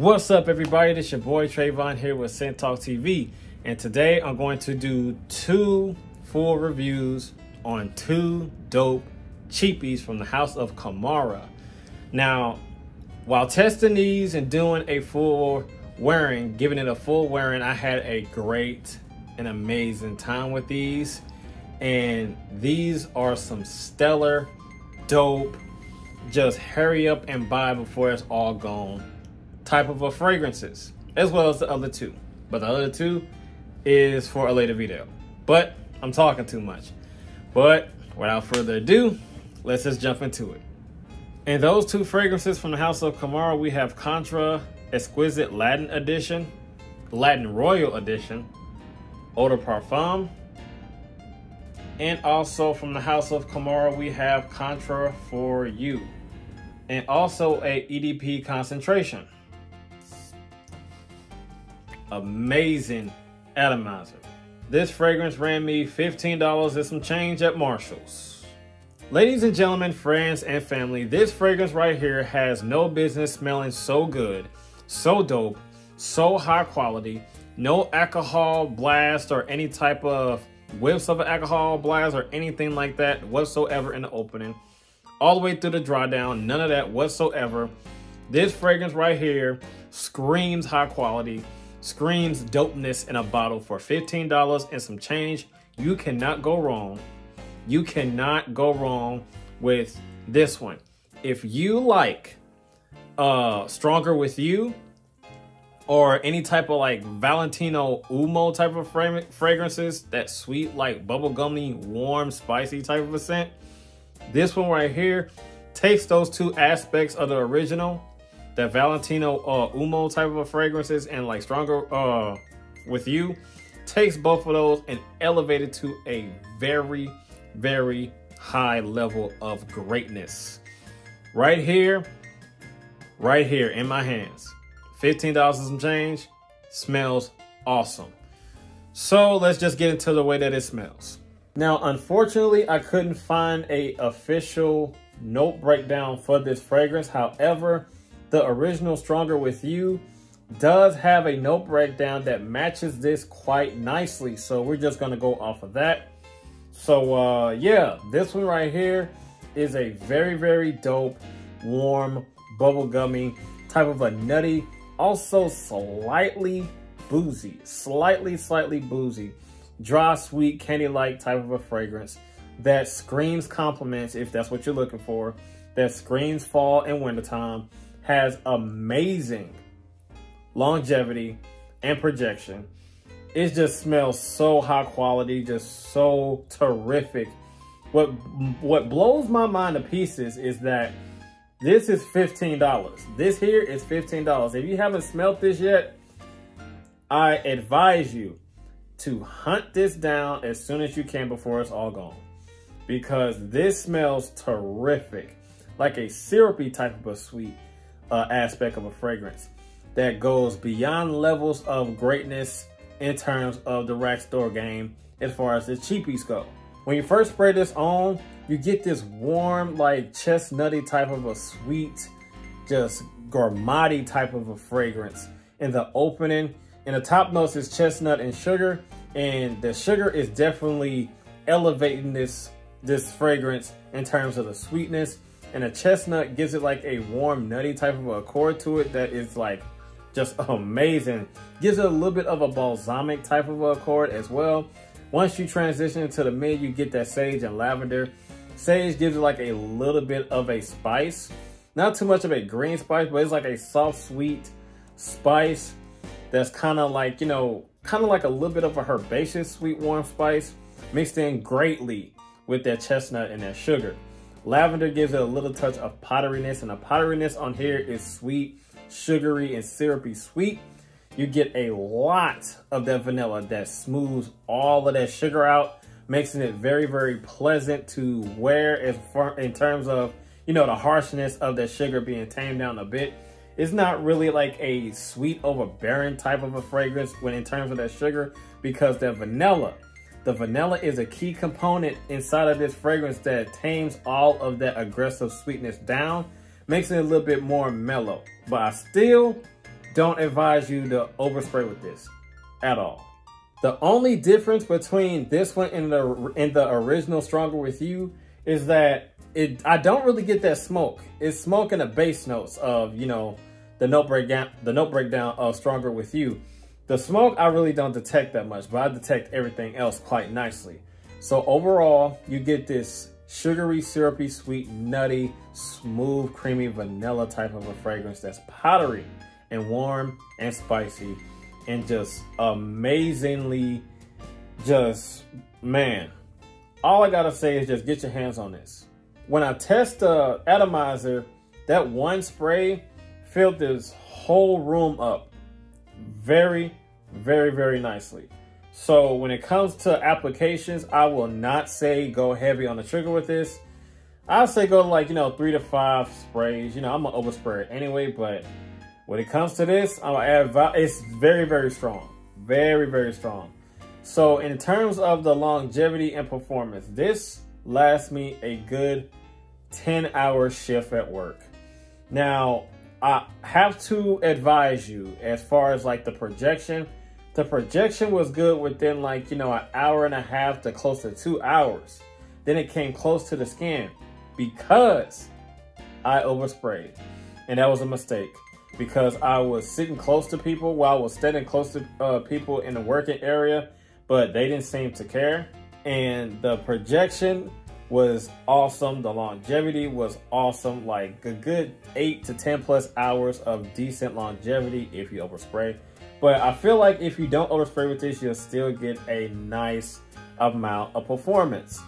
What's up, everybody? This your boy Trayvon here with Scent Talk TV, and today I'm going to do two full reviews on two dope cheapies from the House of Camara. Now, while testing these and doing a full wearing, giving it a full wearing, I had a great and amazing time with these, and these are some stellar, dope. Just hurry up and buy before it's all gone type of fragrances, as well as the other two. But the other two is for a later video. But I'm talking too much. But without further ado, let's just jump into it. And those two fragrances from the House of Camara, we have Contra Exquisite Latin Edition, Latin Royal Edition, Eau de Parfum, and also from the House of Camara, we have Contra for You, and also a EDP concentration amazing atomizer. This fragrance ran me $15 and some change at Marshall's. Ladies and gentlemen, friends and family, this fragrance right here has no business smelling so good, so dope, so high quality, no alcohol blast or any type of whiffs of alcohol blast or anything like that whatsoever in the opening. All the way through the dry down, none of that whatsoever. This fragrance right here screams high quality screams dopeness in a bottle for $15 and some change. You cannot go wrong. You cannot go wrong with this one. If you like uh Stronger With You or any type of like Valentino Uomo type of fragrances, that sweet like bubblegummy, warm, spicy type of a scent, this one right here takes those two aspects of the original that Valentino uh, Uomo type of fragrances and like stronger uh, with you takes both of those and elevate it to a very, very high level of greatness. Right here, right here in my hands. $15 and some change, smells awesome. So let's just get into the way that it smells. Now, unfortunately, I couldn't find a official note breakdown for this fragrance. However, the original Stronger With You does have a note breakdown that matches this quite nicely. So we're just going to go off of that. So uh, yeah, this one right here is a very, very dope, warm, bubblegummy type of a nutty, also slightly boozy, slightly, slightly boozy, dry, sweet, candy-like type of a fragrance that screams compliments if that's what you're looking for, that screams fall and wintertime, has amazing longevity and projection. It just smells so high quality, just so terrific. What what blows my mind to pieces is that this is $15. This here is $15. If you haven't smelt this yet, I advise you to hunt this down as soon as you can before it's all gone. Because this smells terrific. Like a syrupy type of a sweet uh, aspect of a fragrance that goes beyond levels of greatness in terms of the rack store game as far as the cheapies go. When you first spray this on, you get this warm, like chestnutty type of a sweet, just gourmety type of a fragrance. In the opening, in the top notes is chestnut and sugar, and the sugar is definitely elevating this this fragrance in terms of the sweetness and a chestnut gives it like a warm, nutty type of a accord to it that is like just amazing. Gives it a little bit of a balsamic type of a accord as well. Once you transition into the mid, you get that sage and lavender. Sage gives it like a little bit of a spice. Not too much of a green spice, but it's like a soft, sweet spice that's kind of like, you know, kind of like a little bit of a herbaceous sweet warm spice mixed in greatly with that chestnut and that sugar. Lavender gives it a little touch of powderiness, and the powderiness on here is sweet, sugary, and syrupy sweet. You get a lot of that vanilla that smooths all of that sugar out, making it very, very pleasant to wear as far in terms of, you know, the harshness of that sugar being tamed down a bit. It's not really like a sweet overbearing type of a fragrance when in terms of that sugar because that vanilla the vanilla is a key component inside of this fragrance that tames all of that aggressive sweetness down, makes it a little bit more mellow. But I still don't advise you to overspray with this at all. The only difference between this one and the and the original Stronger With You is that it I don't really get that smoke. It's smoke in the bass notes of, you know, the note breakdown the note breakdown of Stronger With You. The smoke I really don't detect that much, but I detect everything else quite nicely. So overall, you get this sugary, syrupy, sweet, nutty, smooth, creamy vanilla type of a fragrance that's powdery and warm and spicy and just amazingly just man all i gotta say is just get your hands on this when i test the atomizer that one spray filled this whole room up very very very nicely so when it comes to applications i will not say go heavy on the trigger with this I'll say go like you know three to five sprays you know i'm gonna overspray it anyway but when it comes to this, I'm gonna add, it's very, very strong. Very, very strong. So in terms of the longevity and performance, this lasts me a good 10 hour shift at work. Now, I have to advise you as far as like the projection. The projection was good within like, you know, an hour and a half to close to two hours. Then it came close to the skin because I oversprayed. And that was a mistake because I was sitting close to people while I was standing close to uh, people in the working area, but they didn't seem to care. And the projection was awesome. The longevity was awesome. Like a good eight to 10 plus hours of decent longevity if you overspray. But I feel like if you don't overspray with this, you'll still get a nice amount of performance.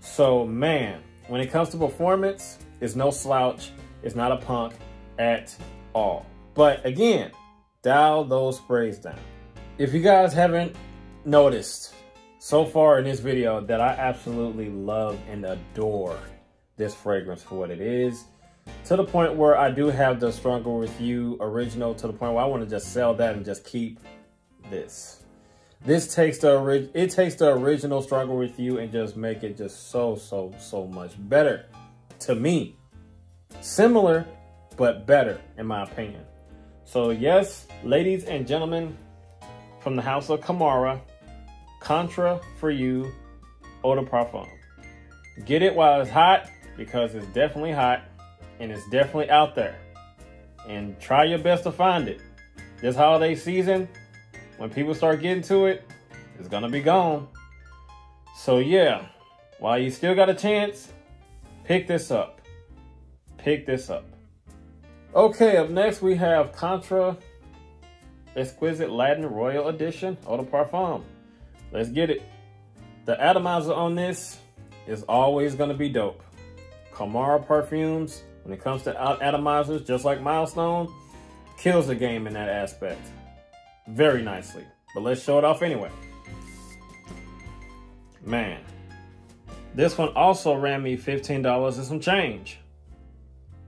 So man, when it comes to performance, it's no slouch. It's not a punk at all. But again, dial those sprays down. If you guys haven't noticed so far in this video that I absolutely love and adore this fragrance for what it is, to the point where I do have the Stronger With You original to the point where I want to just sell that and just keep this. This takes the original, it takes the original Stronger With You and just make it just so, so, so much better to me. Similar, but better in my opinion. So yes, ladies and gentlemen, from the house of Camara, Contra for you, Eau de Parfum. Get it while it's hot because it's definitely hot and it's definitely out there. And try your best to find it. This holiday season, when people start getting to it, it's gonna be gone. So yeah, while you still got a chance, pick this up. Pick this up. Okay, up next we have Contra Exquisite Latin Royal Edition Eau de Parfum. Let's get it. The atomizer on this is always going to be dope. Camara Perfumes, when it comes to atomizers, just like Milestone, kills the game in that aspect. Very nicely. But let's show it off anyway. Man. This one also ran me $15 and some change.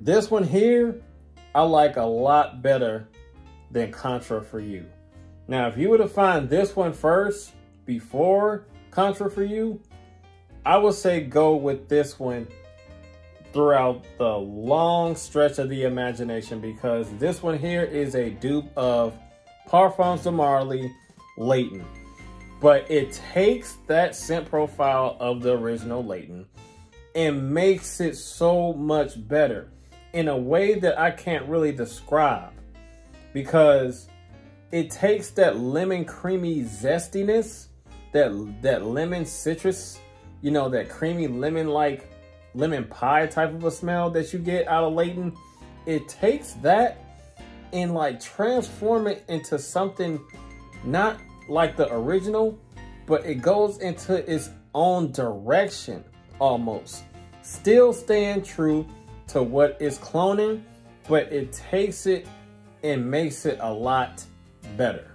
This one here I like a lot better than Contra for You. Now, if you were to find this one first before Contra for You, I would say go with this one throughout the long stretch of the imagination because this one here is a dupe of Parfums de Marly Layton. But it takes that scent profile of the original Layton and makes it so much better in a way that I can't really describe because it takes that lemon creamy zestiness, that that lemon citrus, you know, that creamy lemon like lemon pie type of a smell that you get out of Layton. It takes that and like transform it into something not like the original, but it goes into its own direction almost. Still staying true to what is cloning, but it takes it and makes it a lot better.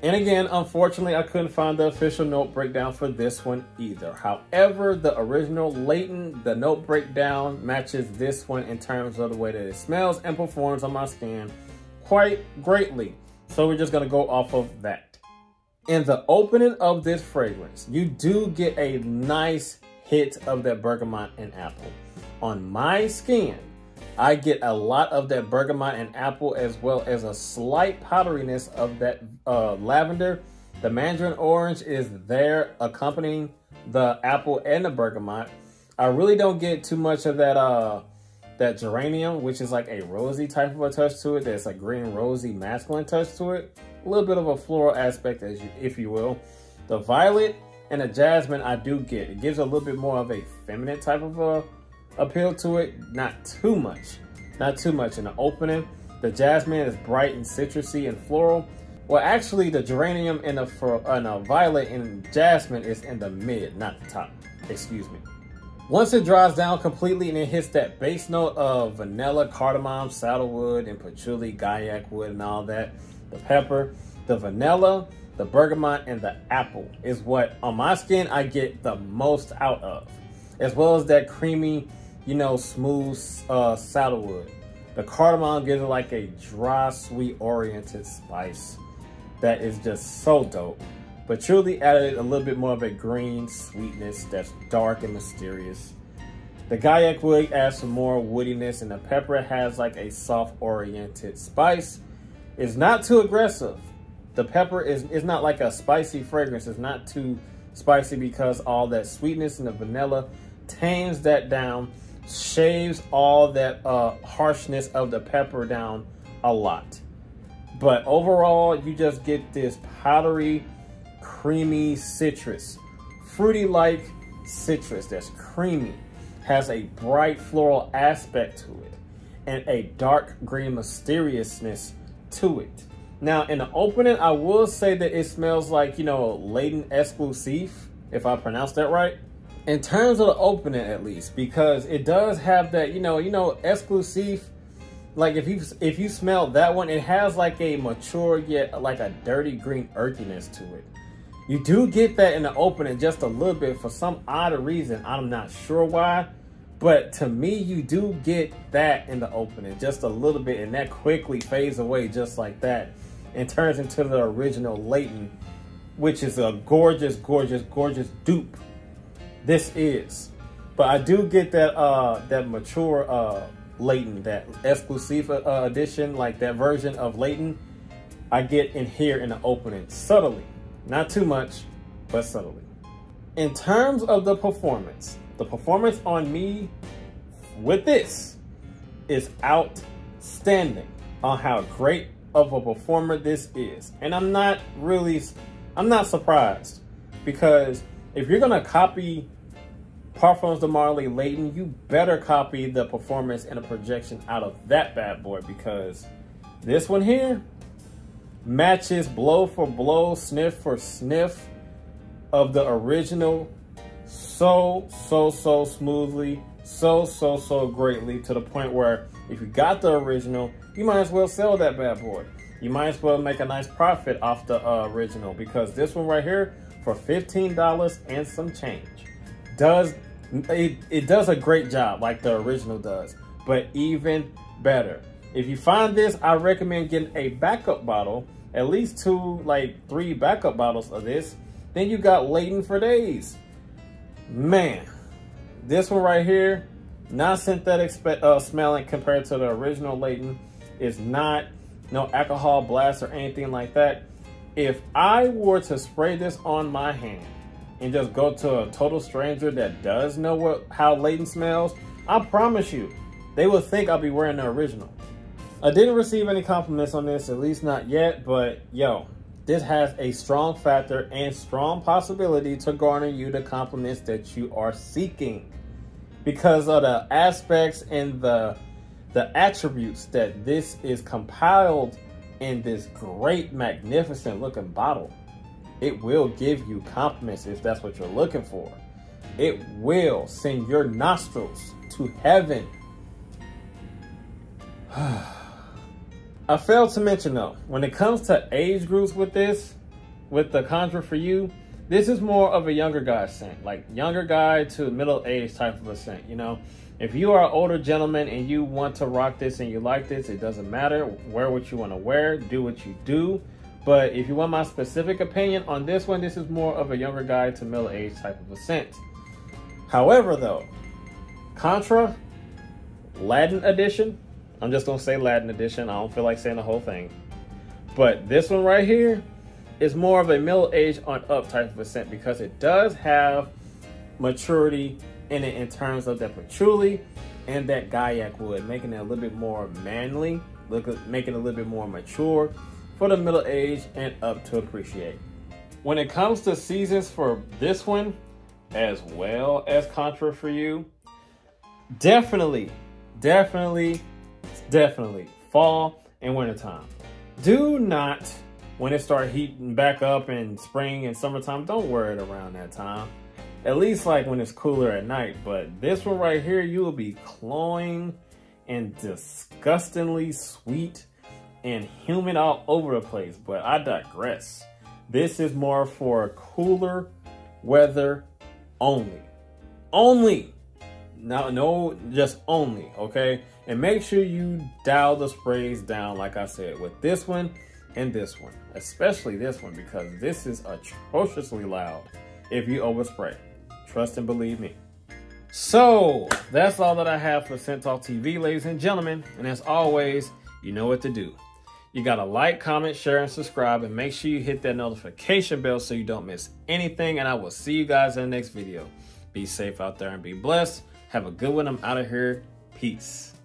And again, unfortunately, I couldn't find the official note breakdown for this one either. However, the original Layton, the note breakdown matches this one in terms of the way that it smells and performs on my skin quite greatly. So we're just gonna go off of that. In the opening of this fragrance, you do get a nice hit of that bergamot and apple on my skin, I get a lot of that bergamot and apple as well as a slight powderiness of that uh, lavender. The mandarin orange is there accompanying the apple and the bergamot. I really don't get too much of that uh that geranium, which is like a rosy type of a touch to it. There's a green rosy masculine touch to it. A little bit of a floral aspect, as you, if you will. The violet and the jasmine I do get. It gives a little bit more of a feminine type of a appeal to it. Not too much. Not too much in the opening. The jasmine is bright and citrusy and floral. Well, actually, the geranium and the, uh, no, violet and jasmine is in the mid, not the top. Excuse me. Once it dries down completely and it hits that base note of vanilla, cardamom, saddlewood, and patchouli, guaiac wood, and all that, the pepper, the vanilla, the bergamot, and the apple is what on my skin I get the most out of, as well as that creamy, you know, smooth uh, saddlewood. The cardamom gives it like a dry, sweet oriented spice that is just so dope. Patchouli added a little bit more of a green sweetness that's dark and mysterious. The guaiac wood adds some more woodiness and the pepper has like a soft oriented spice. It's not too aggressive. The pepper is, is not like a spicy fragrance. It's not too spicy because all that sweetness and the vanilla tames that down, shaves all that uh, harshness of the pepper down a lot. But overall, you just get this powdery, creamy citrus. Fruity-like citrus that's creamy, has a bright floral aspect to it, and a dark green mysteriousness to it. Now, in the opening, I will say that it smells like, you know, Layton Exclusive, if I pronounce that right. In terms of the opening, at least, because it does have that, you know, you know, Exclusive, like if you if you smell that one, it has like a mature yet like a dirty green earthiness to it. You do get that in the opening just a little bit for some odd reason. I'm not sure why. But to me, you do get that in the opening just a little bit. And that quickly fades away just like that. And turns into the original Layton. Which is a gorgeous, gorgeous, gorgeous dupe. This is. But I do get that uh that mature uh that exclusive uh, edition, like that version of Layton. I get in here in the opening subtly. Not too much, but subtly. In terms of the performance, the performance on me with this is outstanding on how great of a performer this is. And I'm not really, I'm not surprised because if you're gonna copy Parfums de Marly Layton, you better copy the performance and the projection out of that bad boy because this one here, matches blow for blow, sniff for sniff of the original so, so, so smoothly, so, so, so greatly to the point where if you got the original, you might as well sell that bad boy. You might as well make a nice profit off the uh, original because this one right here for $15 and some change does it, it does a great job like the original does, but even better. If you find this, I recommend getting a backup bottle at least two, like three backup bottles of this. Then you got Layton for days. Man, this one right here, not synthetic uh, smelling compared to the original Layton. It's not no alcohol blast or anything like that. If I were to spray this on my hand and just go to a total stranger that does know what how Layton smells, I promise you, they will think I'll be wearing the original. I didn't receive any compliments on this, at least not yet, but yo, this has a strong factor and strong possibility to garner you the compliments that you are seeking because of the aspects and the the attributes that this is compiled in this great magnificent looking bottle it will give you compliments if that's what you're looking for it will send your nostrils to heaven I failed to mention though, when it comes to age groups with this, with the Contra for You, this is more of a younger guy scent, like younger guy to middle age type of a scent, you know? If you are an older gentleman and you want to rock this and you like this, it doesn't matter. Wear what you want to wear, do what you do. But if you want my specific opinion on this one, this is more of a younger guy to middle age type of scent. However, though, Contra Latin edition. I'm just gonna say Latin edition. I don't feel like saying the whole thing. But this one right here is more of a middle age on up type of scent because it does have maturity in it in terms of that patchouli and that guaiac wood, making it a little bit more manly, look, making it a little bit more mature for the middle age and up to appreciate. When it comes to seasons for this one, as well as Contra for you, definitely, definitely, definitely fall and wintertime. Do not, when it start heating back up in spring and summertime, don't wear it around that time. At least like when it's cooler at night. But this one right here, you will be cloying and disgustingly sweet and humid all over the place. But I digress. This is more for cooler weather only. Only. No, no, just only, okay? And make sure you dial the sprays down, like I said, with this one and this one. Especially this one, because this is atrociously loud if you overspray. Trust and believe me. So, that's all that I have for Scent Talk TV, ladies and gentlemen. And as always, you know what to do. You got to like, comment, share, and subscribe. And make sure you hit that notification bell so you don't miss anything. And I will see you guys in the next video. Be safe out there and be blessed. Have a good one. I'm out of here. Peace.